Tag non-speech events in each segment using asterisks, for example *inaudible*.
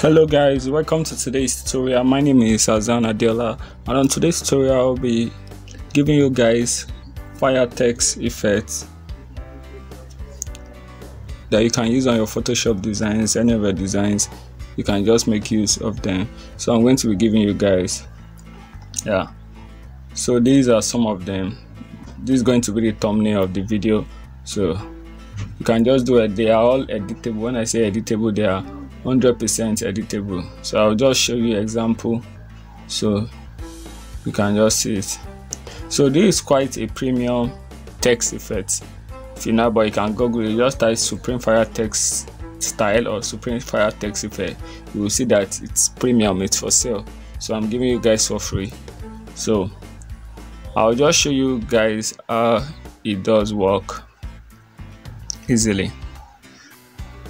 hello guys. Welcome to today's tutorial. My name is Hazzan Adeola and on today's tutorial I'll be giving you guys fire text effects that you can use on your Photoshop designs any of your designs. You can just make use of them. So I'm going to be giving you guys yeah. So these are some of them. This is going to be the thumbnail of the video. So you can just do it. They are all editable. When I say editable they are 100% editable. So I'll just show you example. So you can just see it. So this is quite a premium text effect. If you know but you can google it. Just type supreme fire text style or supreme fire text effect. You will see that it's premium it's for sale. So i'm giving you guys for free. So i'll just show you guys how it does work easily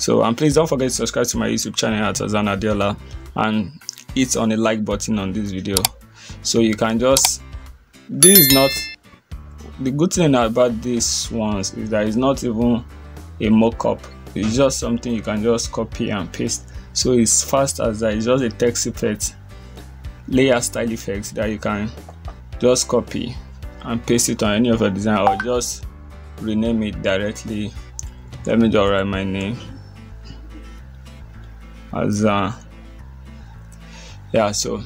so and please don't forget to subscribe to my youtube channel at Hazzan Adeola and hit on the like button on this video. So you can just this is not the good thing about these ones is that it's not even a mock-up. It's just something you can just copy and paste. So it's fast as that. It's just a text effect layer style effects that you can just copy and paste it on any of your design or just rename it directly. Let me just write my name as uh yeah so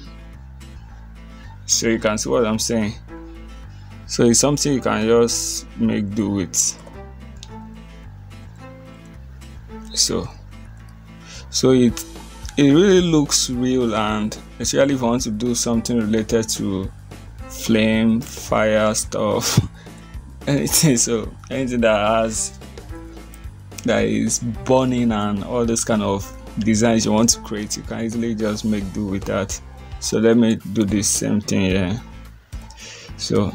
so you can see what i'm saying. So it's something you can just make do with. So so it it really looks real and especially if you want to do something related to flame fire stuff *laughs* anything so anything that has that is burning and all this kind of designs you want to create you can easily just make do with that. So let me do the same thing here. So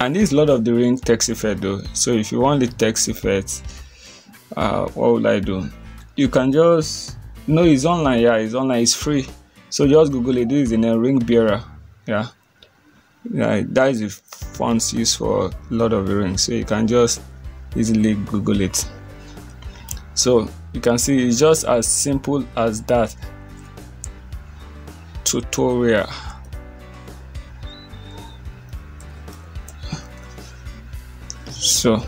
and this Lord of the Ring text effect though. So if you want the text effect uh what would i do? You can just no it's online yeah it's online it's free. So just google it this is in a Ringbearer yeah. Yeah that is the fonts used for a lot of rings. So you can just easily google it so you can see it's just as simple as that. Tutorial. So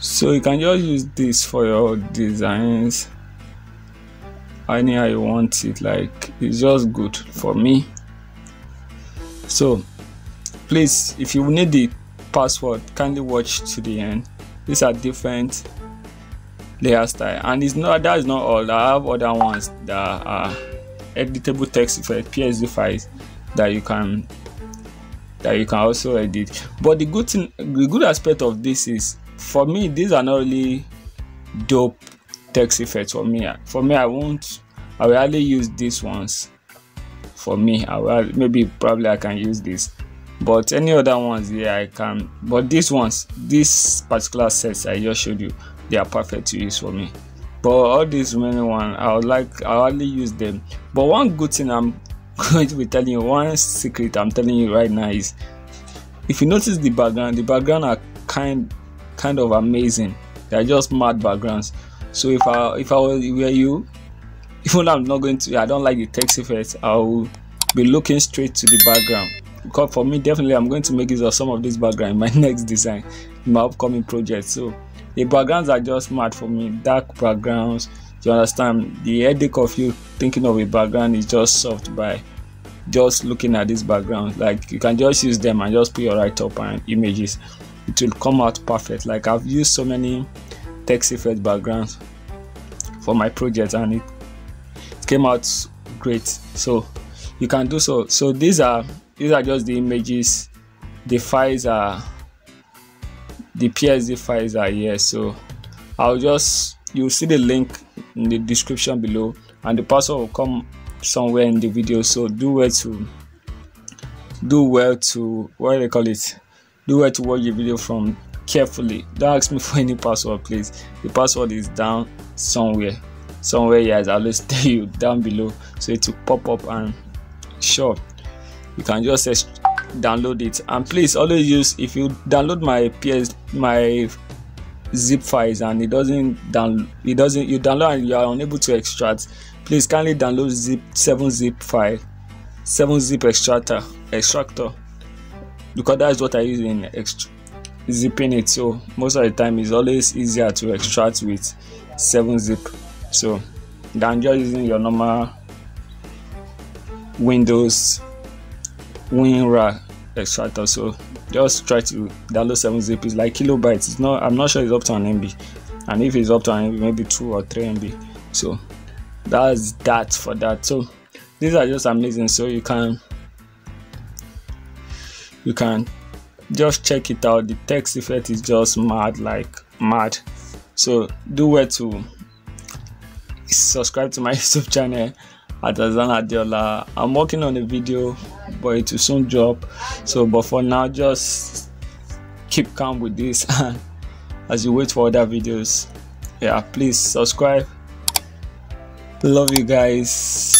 so you can just use this for your designs. Anyhow you want it like it's just good for me so please if you need the password kindly watch to the end. These are different layer style. And it's not that is not all. I have other ones that are editable text effect psd files that you can that you can also edit. But the good thing the good aspect of this is for me these are not really dope text effects for me. For me i won't i will only use these ones for me i will maybe probably i can use this. But any other ones yeah i can. But these ones this particular sets i just showed you they are perfect to use for me. But all these remaining one i would like i only use them. But one good thing i'm *laughs* going to be telling you one secret i'm telling you right now is if you notice the background the background are kind kind of amazing. They're just mad backgrounds. So if i if i were you even though i'm not going to i don't like the text effects i'll be looking straight to the background. Because for me definitely i'm going to make use of some of this background in my *laughs* next design in my upcoming project. So the backgrounds are just mad for me. Dark backgrounds you understand? The headache of you thinking of a background is just solved by just looking at this background. Like you can just use them and just put your right up and images. It will come out perfect. Like i've used so many text effect backgrounds for my project and it came out great. So you can do so. So these are these are just the images. The files are the psd files are here. So i'll just you'll see the link in the description below and the password will come somewhere in the video. So do well to do well to what do they call it? Do well to watch the video from carefully. Don't ask me *laughs* for any password please. The password is down somewhere somewhere here as i always tell you down below. So it will pop up and sure you can just download it. And please always use if you download my ps my zip files and it doesn't down it doesn't you download and you are unable to extract please kindly download zip 7 zip file 7 zip extractor extractor. Because that's what i use in zipping it. So most of the time it's always easier to extract with 7 zip so than just using your normal windows winrar extractor. So just try to download 7 zip it's like kilobytes. It's not i'm not sure it's up to an mb and if it's up to an mb maybe 2 or 3 mb so that's that for that. So these are just amazing. So you can you can just check it out. The text effect is just mad like mad. So do well to subscribe to my *laughs* youtube channel at Adeola. I'm working on a video, but it will soon drop. So, but for now, just keep calm with this *laughs* And as you wait for other videos. Yeah, please subscribe. Love you guys.